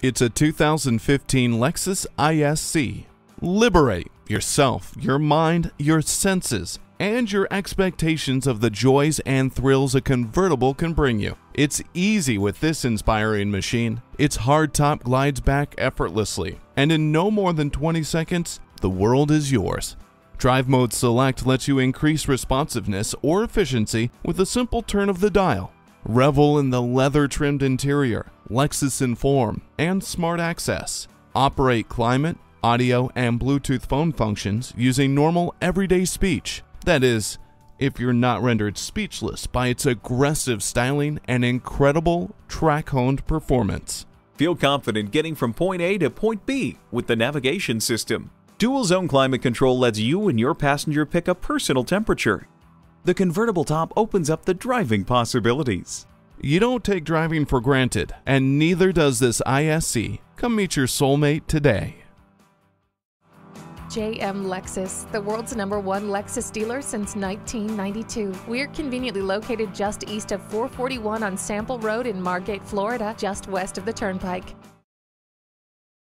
It's a 2015 Lexus ISC. Liberate yourself, your mind, your senses, and your expectations of the joys and thrills a convertible can bring you. It's easy with this inspiring machine. Its hardtop glides back effortlessly, and in no more than 20 seconds, the world is yours. Drive Mode Select lets you increase responsiveness or efficiency with a simple turn of the dial. Revel in the leather-trimmed interior, Lexus Enform, and Smart Access. Operate climate, audio, and Bluetooth phone functions using normal everyday speech. That is, if you're not rendered speechless by its aggressive styling and incredible track-honed performance. Feel confident getting from point A to point B with the navigation system. Dual zone climate control lets you and your passenger pick a personal temperature. The convertible top opens up the driving possibilities. You don't take driving for granted, and neither does this ISC. Come meet your soulmate today. JM Lexus, the world's number one Lexus dealer since 1992. We're conveniently located just east of 441 on Sample Road in Margate, Florida, just west of the Turnpike.